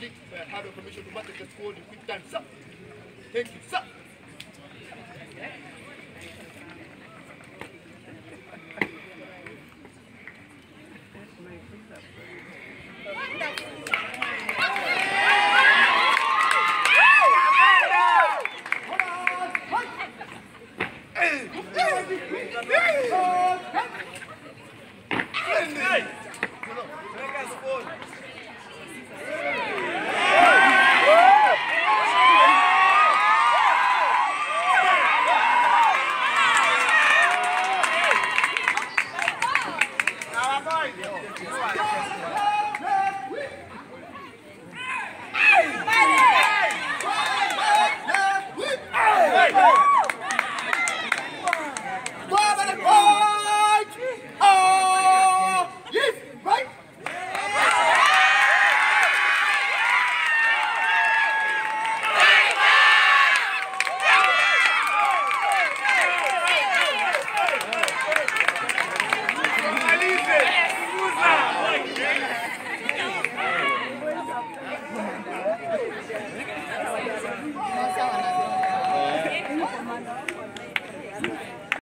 Click uh, hard permission to market the school in quick time, sir. Thank you, sir. Hey! Давай!